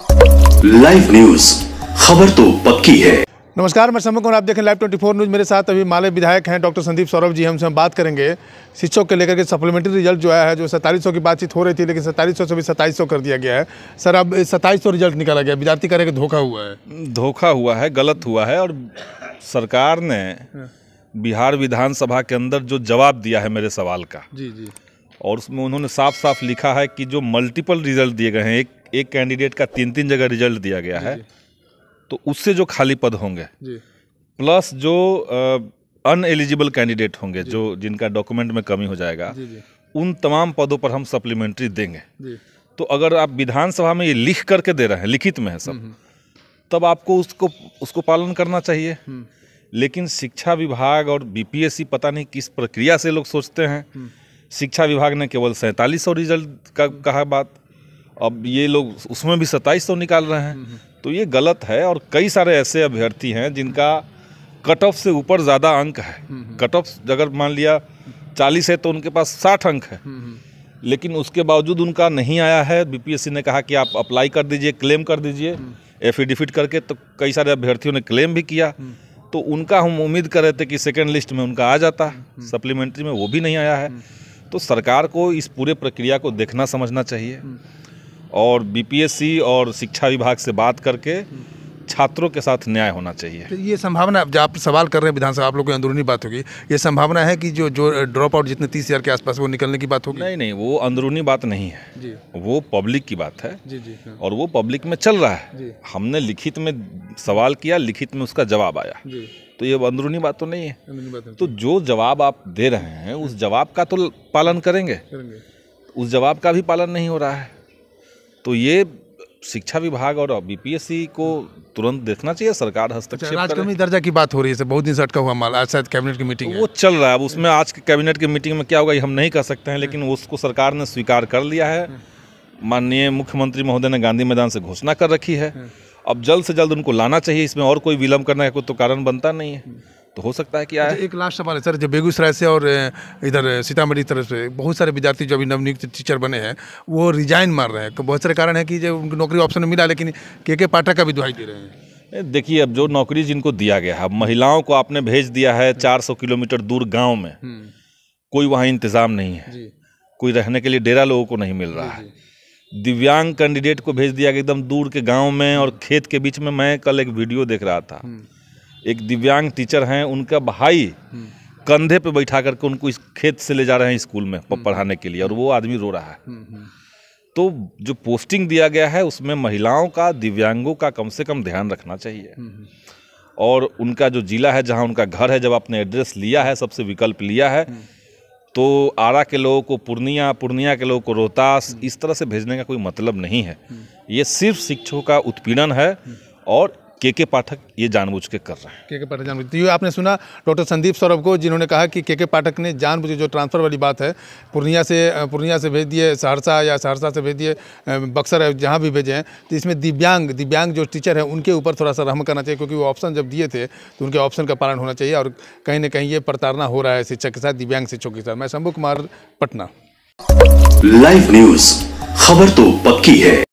Live news खबर तो पक्की है। नमस्कार मैं शंभू कुमार आप देखें लाइव 24 न्यूज़ मेरे साथ अभी माले विधायक हैं डॉक्टर संदीप सौरभ जी हमसे हम बात करेंगे। शिक्षक को लेकर के सप्लीमेंट्री रिज़ल्ट जो आया है जो सत्ताईस की बातचीत हो रही थी लेकिन सत्ताईस से भी सत्ताईस कर दिया गया है। सर अब सत्ताईस रिज़ल्ट निकाला गया विद्यार्थी करेंगे धोखा हुआ है। धोखा हुआ है गलत हुआ है और सरकार ने बिहार विधानसभा के अंदर जो जवाब दिया है मेरे सवाल का जी जी। और उसमें उन्होंने साफ़ साफ़ लिखा है कि जो मल्टीपल रिज़ल्ट दिए गए हैं एक एक कैंडिडेट का तीन तीन जगह रिज़ल्ट दिया गया है तो उससे जो खाली पद होंगे प्लस जो अनएलिजिबल कैंडिडेट होंगे जो। जिनका डॉक्यूमेंट में कमी हो जाएगा जी जी। उन तमाम पदों पर हम सप्लीमेंट्री देंगे। तो अगर आप विधानसभा में ये लिख करके दे रहे हैं लिखित में है सब तब आपको उसको उसको पालन करना चाहिए। लेकिन शिक्षा विभाग और बीपीएससी पता नहीं किस प्रक्रिया से लोग सोचते हैं। शिक्षा विभाग ने केवल सैंतालीस सौ रिज़ल्ट का कहा बात अब ये लोग उसमें भी सत्ताईस सौ निकाल रहे हैं। तो ये गलत है और कई सारे ऐसे अभ्यर्थी हैं जिनका कट ऑफ़ से ऊपर ज़्यादा अंक है। कट ऑफ़ अगर मान लिया चालीस है तो उनके पास साठ अंक है। लेकिन उसके बावजूद उनका नहीं आया है। बीपीएससी ने कहा कि आप अप्लाई कर दीजिए क्लेम कर दीजिए एफिडेविट करके तो कई सारे अभ्यर्थियों ने क्लेम भी किया। तो उनका हम उम्मीद कर रहे थे कि सेकेंड लिस्ट में उनका आ जाता। सप्लीमेंट्री में वो भी नहीं आया है। तो सरकार को इस पूरे प्रक्रिया को देखना समझना चाहिए। और बीपीएससी और शिक्षा विभाग से बात करके छात्रों के साथ न्याय होना चाहिए। तो ये संभावना जब आप सवाल कर रहे हैं विधानसभा आप लोग की अंदरूनी बात होगी। ये संभावना है कि जो जो ड्रॉप आउट जितने तीस हज़ार के आसपास वो निकलने की बात होगी? नहीं नहीं वो अंदरूनी बात नहीं है। जी। वो पब्लिक की बात है। जी जी हाँ, और वो पब्लिक में चल रहा जी। है हमने लिखित में सवाल किया लिखित में उसका जवाब आया। जी। तो ये अंदरूनी बात तो नहीं है। तो जो जवाब आप दे रहे हैं उस जवाब का तो पालन करेंगे। उस जवाब का भी पालन नहीं हो रहा है। तो ये शिक्षा विभाग और बीपीएससी को तुरंत देखना चाहिए सरकार अच्छा हस्तक्षेप करे। राजकर्मी दर्जा की बात हो रही है बहुत दिन से अटका हुआ माल आज शायद कैबिनेट की मीटिंग वो चल रहा है अब उसमें आज के कैबिनेट की मीटिंग में क्या होगा ये हम नहीं कह सकते हैं लेकिन उसको सरकार ने स्वीकार कर लिया है। माननीय मुख्यमंत्री महोदय ने गांधी मैदान से घोषणा कर रखी है। अब जल्द से जल्द उनको लाना चाहिए इसमें और कोई विलम्ब करने का कोई तो कारण बनता नहीं है। तो हो सकता है कि आए। अच्छा, एक लास्ट सवाल है सर जो बेगूसराय से और इधर सीतामढ़ी तरफ़ से बहुत सारे विद्यार्थी जो अभी नवनियुक्त टीचर बने हैं वो रिजाइन मार रहे हैं। तो बहुत सारे कारण है कि जो उनको नौकरी ऑप्शन मिला लेकिन के के पाठक का भी दुहाई दे रहे हैं। देखिए अब जो नौकरी जिनको दिया गया है अब महिलाओं को आपने भेज दिया है 400 किलोमीटर दूर गाँव में। कोई वहाँ इंतज़ाम नहीं है। कोई रहने के लिए डेरा लोगों को नहीं मिल रहा है। दिव्यांग कैंडिडेट को भेज दिया गया एकदम दूर के गाँव में और खेत के बीच में मैं कल एक वीडियो देख रहा था। एक दिव्यांग टीचर हैं, उनका भाई कंधे पे बैठा करके उनको इस खेत से ले जा रहे हैं स्कूल में पढ़ाने के लिए, और वो आदमी रो रहा है। तो जो पोस्टिंग दिया गया है, उसमें महिलाओं का, दिव्यांगों का कम से कम ध्यान रखना चाहिए। और उनका जो जिला है, जहाँ उनका घर है, जब आपने एड्रेस लिया है, सबसे विकल्प लिया है तो आरा के लोगों को पूर्णिया पूर्णिया के लोगों को रोहतास, इस तरह से भेजने का कोई मतलब नहीं है। ये सिर्फ़ शिक्षकों का उत्पीड़न है, और के के पाठक ये जानबूझ के कर रहे हैं। के के पाठक जानबूझ तो ये आपने सुना डॉक्टर संदीप सौरभ को जिन्होंने कहा कि के के पाठक ने जानबूझ के जो ट्रांसफ़र वाली बात है पूर्णिया से पूर्णिया से भेज दिए सहरसा या सहरसा से भेज दिए बक्सर है जहाँ भी भेजे हैं तो इसमें दिव्यांग दिव्यांग जो टीचर हैं उनके ऊपर थोड़ा सा रहम करना चाहिए क्योंकि वो ऑप्शन जब दिए थे तो उनके ऑप्शन का पालन होना चाहिए और कहीं ना कहीं ये प्रताड़ना हो रहा है शिक्षक के साथ दिव्यांग शिक्षकों के साथ। मैं शंभू कुमार पटना। लाइव न्यूज़ खबर तो पक्की है।